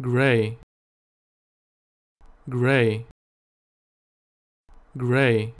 gray. Gray. Gray.